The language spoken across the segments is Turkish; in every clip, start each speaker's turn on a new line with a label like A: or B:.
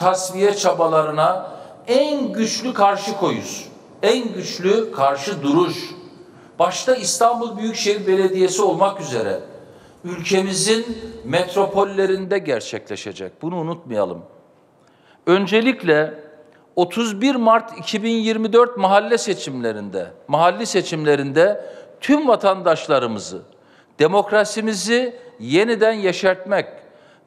A: tasfiye çabalarına en güçlü karşı koyuz. En güçlü karşı duruş. Başta İstanbul Büyükşehir Belediyesi olmak üzere ülkemizin metropollerinde gerçekleşecek. Bunu unutmayalım. Öncelikle 31 Mart 2024 mahalle seçimlerinde, mahalli seçimlerinde tüm vatandaşlarımızı, demokrasimizi yeniden yeşertmek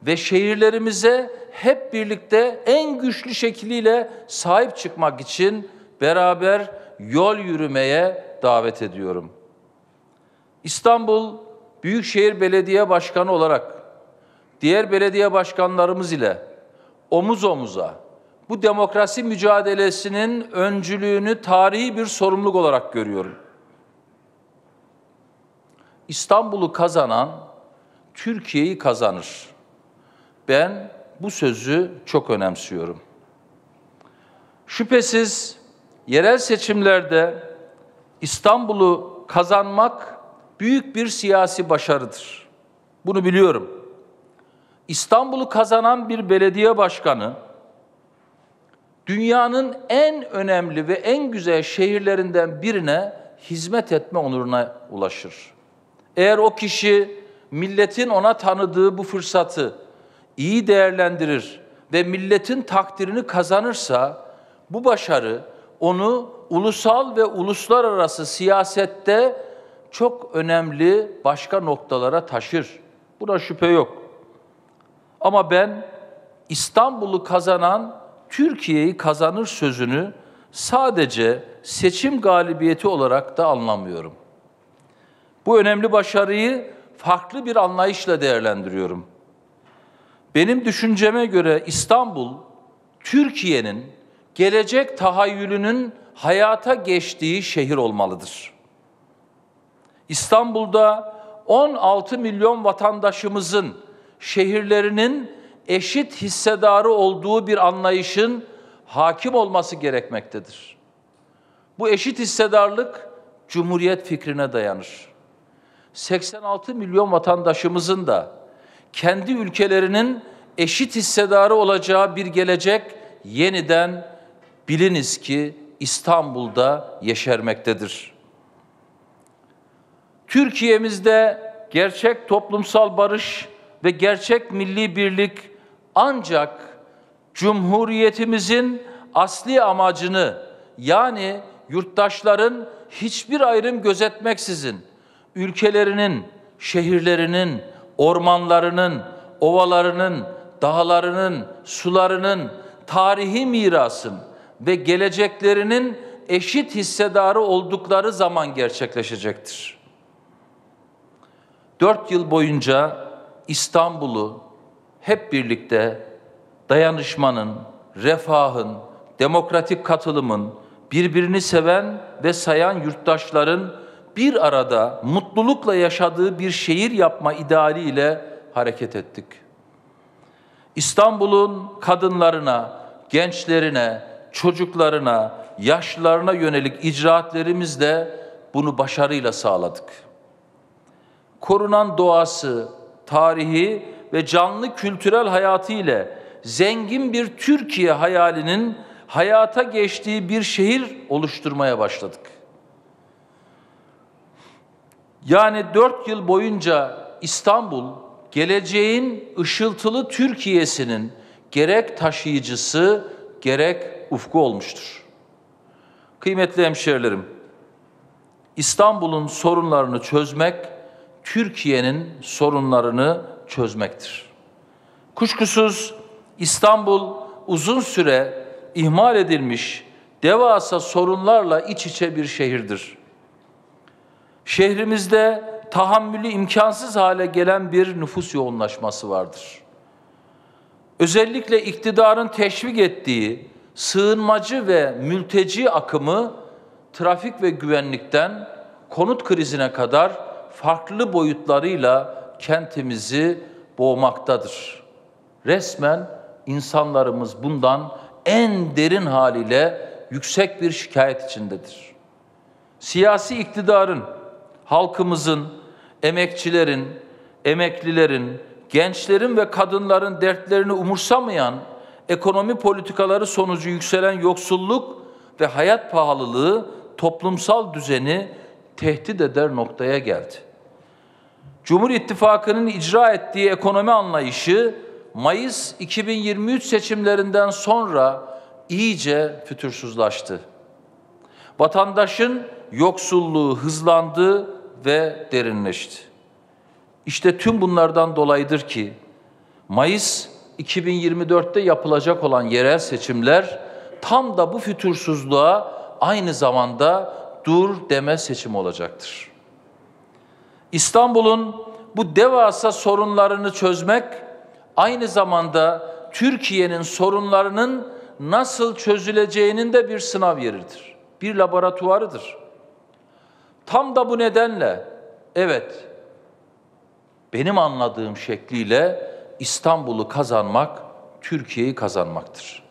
A: ve şehirlerimize hep birlikte en güçlü şekliyle sahip çıkmak için beraber yol yürümeye davet ediyorum. İstanbul Büyükşehir Belediye Başkanı olarak diğer belediye başkanlarımız ile omuz omuza bu demokrasi mücadelesinin öncülüğünü tarihi bir sorumluluk olarak görüyorum. İstanbul'u kazanan Türkiye'yi kazanır. Ben bu sözü çok önemsiyorum. Şüphesiz yerel seçimlerde İstanbul'u kazanmak büyük bir siyasi başarıdır. Bunu biliyorum. İstanbul'u kazanan bir belediye başkanı dünyanın en önemli ve en güzel şehirlerinden birine hizmet etme onuruna ulaşır. Eğer o kişi milletin ona tanıdığı bu fırsatı iyi değerlendirir ve milletin takdirini kazanırsa bu başarı onu ulusal ve uluslararası siyasette çok önemli başka noktalara taşır. Buna şüphe yok. Ama ben İstanbul'u kazanan Türkiye'yi kazanır sözünü sadece seçim galibiyeti olarak da anlamıyorum. Bu önemli başarıyı farklı bir anlayışla değerlendiriyorum. Benim düşünceme göre İstanbul, Türkiye'nin gelecek tahayyülünün hayata geçtiği şehir olmalıdır. İstanbul'da 16 milyon vatandaşımızın şehirlerinin eşit hissedarı olduğu bir anlayışın hakim olması gerekmektedir. Bu eşit hissedarlık Cumhuriyet fikrine dayanır. 86 milyon vatandaşımızın da kendi ülkelerinin eşit hissedarı olacağı bir gelecek yeniden biliniz ki İstanbul'da yeşermektedir. Türkiye'mizde gerçek toplumsal barış ve gerçek milli birlik ancak Cumhuriyetimizin asli amacını yani yurttaşların hiçbir ayrım gözetmeksizin ülkelerinin, şehirlerinin, ormanlarının, ovalarının, dağlarının, sularının, tarihi mirasın ve geleceklerinin eşit hissedarı oldukları zaman gerçekleşecektir. Dört yıl boyunca İstanbul'u hep birlikte dayanışmanın, refahın, demokratik katılımın, birbirini seven ve sayan yurttaşların bir arada mutlulukla yaşadığı bir şehir yapma idealiyle hareket ettik. İstanbul'un kadınlarına, gençlerine, çocuklarına, yaşlılarına yönelik icraatlerimizle bunu başarıyla sağladık. Korunan doğası, tarihi ve canlı kültürel hayatı ile zengin bir Türkiye hayalinin hayata geçtiği bir şehir oluşturmaya başladık. Yani dört yıl boyunca İstanbul, geleceğin ışıltılı Türkiye'sinin gerek taşıyıcısı, gerek ufku olmuştur. Kıymetli hemşehrilerim, İstanbul'un sorunlarını çözmek, Türkiye'nin sorunlarını çözmektir. Kuşkusuz İstanbul uzun süre ihmal edilmiş devasa sorunlarla iç içe bir şehirdir. Şehrimizde tahammülü imkansız hale gelen bir nüfus yoğunlaşması vardır. Özellikle iktidarın teşvik ettiği sığınmacı ve mülteci akımı trafik ve güvenlikten konut krizine kadar farklı boyutlarıyla kentimizi boğmaktadır. Resmen insanlarımız bundan en derin haliyle yüksek bir şikayet içindedir. Siyasi iktidarın, halkımızın, emekçilerin, emeklilerin, gençlerin ve kadınların dertlerini umursamayan ekonomi politikaları sonucu yükselen yoksulluk ve hayat pahalılığı toplumsal düzeni tehdit eder noktaya geldi. Cumhur İttifakı'nın icra ettiği ekonomi anlayışı Mayıs 2023 seçimlerinden sonra iyice fütursuzlaştı. Vatandaşın yoksulluğu hızlandı ve derinleşti. İşte tüm bunlardan dolayıdır ki Mayıs 2024'te yapılacak olan yerel seçimler tam da bu fütursuzluğa aynı zamanda dur deme seçim olacaktır. İstanbul'un bu devasa sorunlarını çözmek aynı zamanda Türkiye'nin sorunlarının nasıl çözüleceğinin de bir sınav yeridir. Bir laboratuvarıdır. Tam da bu nedenle evet benim anladığım şekliyle İstanbul'u kazanmak Türkiye'yi kazanmaktır.